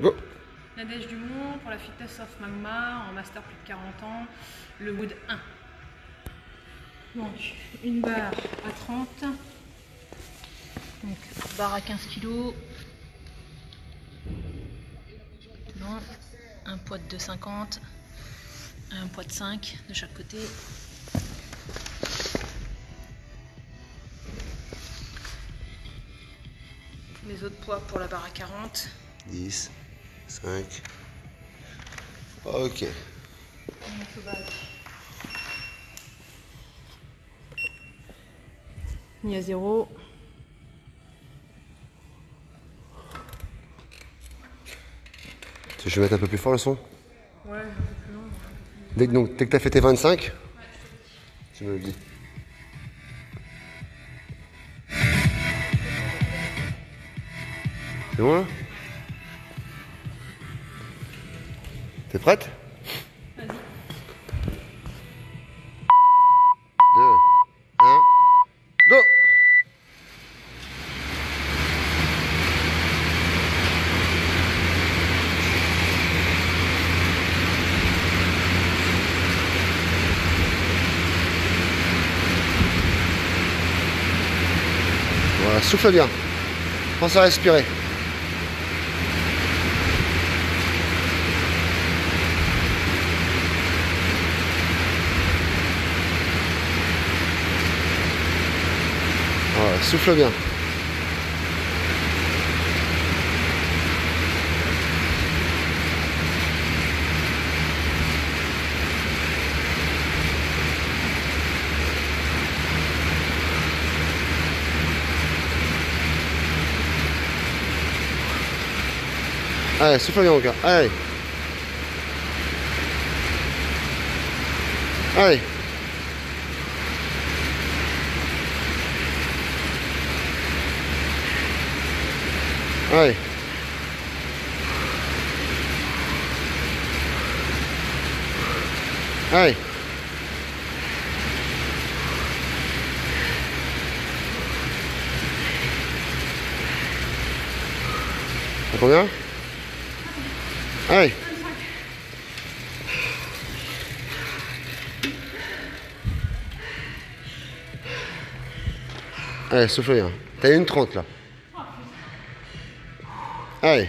Go Nadège Dumont pour la Fitness of Magma en master plus de 40 ans, le Wood 1. Donc une barre à 30, donc barre à 15 kg, un poids de 2,50, un poids de 5 de chaque côté. Les autres poids pour la barre à 40. 10, 5. Ok. Il y a 0. Tu veux que je mette un peu plus fort le son Ouais, un peu plus long. Dès que, donc, dès que t'as fait tes 25, tu me le dis. C'est bon là? T'es prête? Vas-y. 2, 1, go Voilà, souffle bien. Pense à respirer. Voilà, souffle bien. Allez, souffle bien mon gars. Allez. Allez. Allez. Allez. T'as combien Allez. Allez, souffle bien. T'as une 30 là. Allez.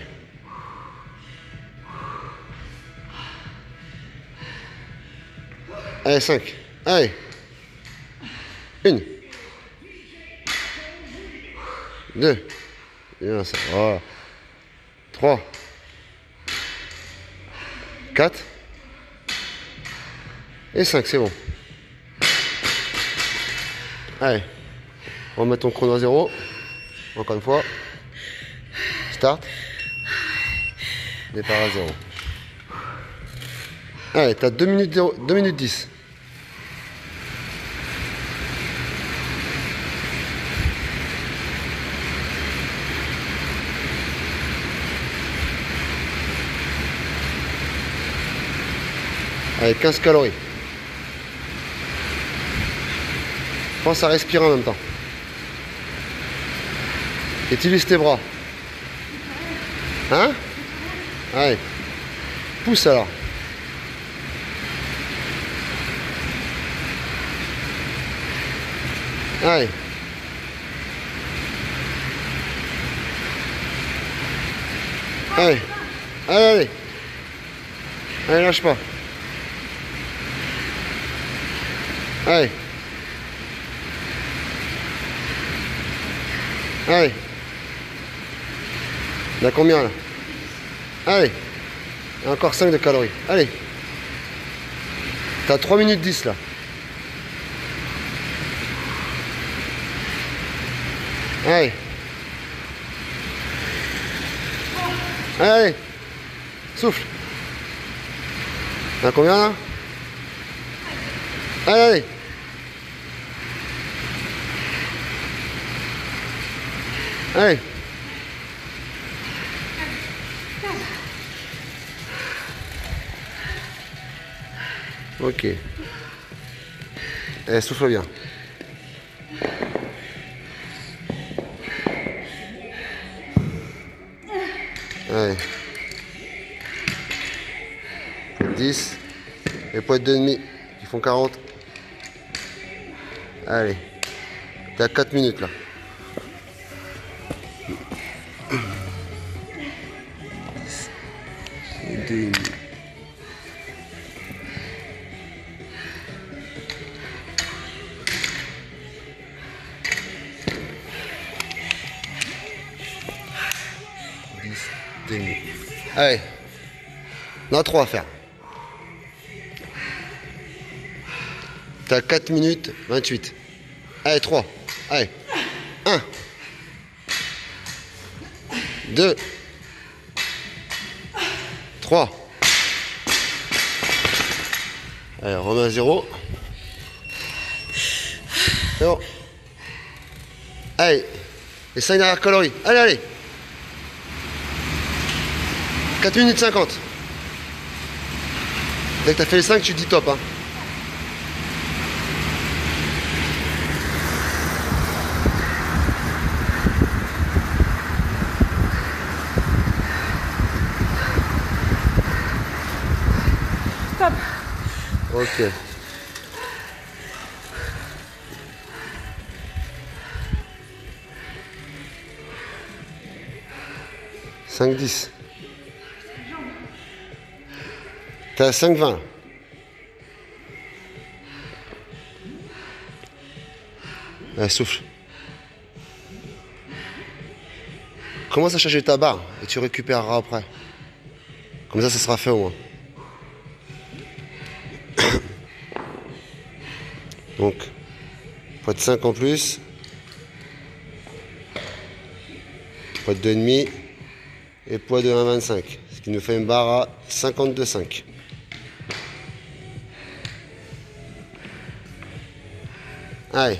Allez, 5. Allez. Une. Deux. Bien ça. Voilà. Trois. 4 et 5, c'est bon. Allez, on va mettre ton chrono à 0. Encore une fois. Start. Départ à 0. Allez, t'as 2 minutes, 0, 2 minutes 10. Allez, 15 calories. Pense à respirer en même temps. Utilise tes bras. Hein Allez. Pousse alors. Allez. Allez. Allez, allez. Allez, lâche pas. Allez. Allez. Il y a combien là Allez. Il y a encore 5 de calories. Allez. T'as 3 minutes 10 là. Allez. Allez. Souffle. Il y a combien là Allez, allez. Allez. Ok. Eh, souffle bien. Allez. 10. Les poids de demi qui font 40. Allez. T'as 4 minutes là. Minutes. Allez. On a 3 à faire. T'as 4 minutes 28. Allez, 3. Allez. 1. 2. 3. Allez, remets à 0. C'est bon. Allez. Et 5 dernières calories. Allez, allez. 4 minutes 50. Dès que t'as fait les 5, tu dis top. Hein. Stop. Ok. Cinq dix. T'es à 5,20. Allez, souffle. Commence à charger ta barre et tu récupéreras après. Comme ça, ça sera fait au moins. Donc, poids de 5 en plus. Poids de 2,5 et poids de 1,25. Ce qui nous fait une barre à 52,5. Allez.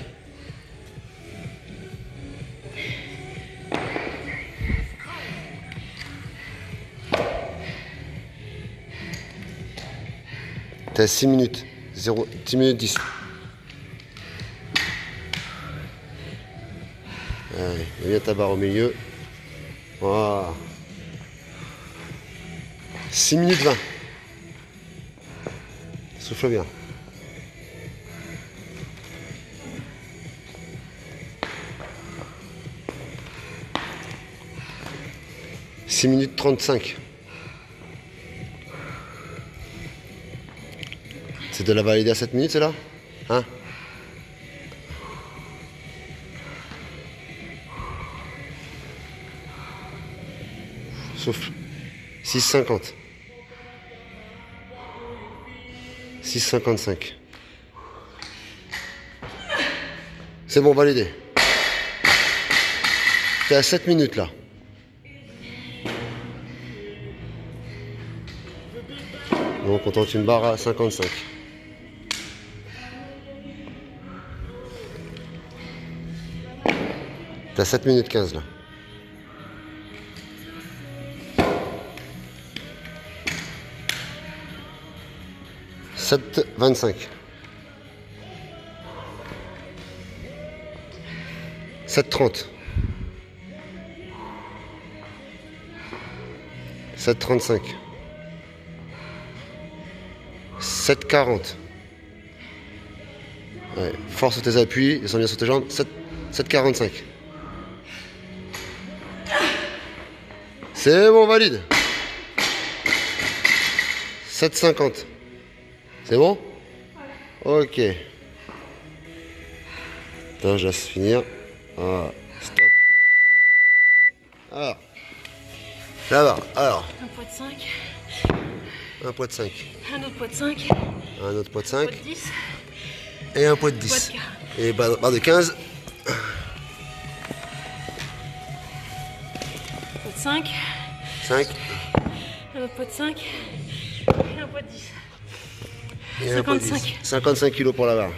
T'es à 6 minutes. 0, 10 minutes 10. Allez, bien ta barre au milieu. Voilà. 6 minutes 20. Souffle bien. Six minutes trente-cinq. C'est de la valider à 7 minutes, c'est là Hein Souffle. 6,50. 6,55. C'est bon, validé. T'es à 7 minutes là. Donc on tente une barre à 55. T'as 7 minutes 15 là. Sept vingt-cinq. Sept trente. Sept trente-cinq. Sept quarante. Ouais, force sur tes appuis, descends bien sur tes jambes. Sept, sept quarante-cinq. C'est bon, valide. 7,50. C'est bon? Ok. Attends, je laisse finir. Voilà. Stop. Alors. Là-bas. Alors, Un poids de 5, un poids de 5. un autre poids de 5, Un autre poids de poids 5. de 10, Et un poids de poids 10. de 40. Et barre de 15. Poids de 5, 5. un autre poids de 5, et un poids de 10. Et un poids de 10. 55. 55 kilos pour la barre.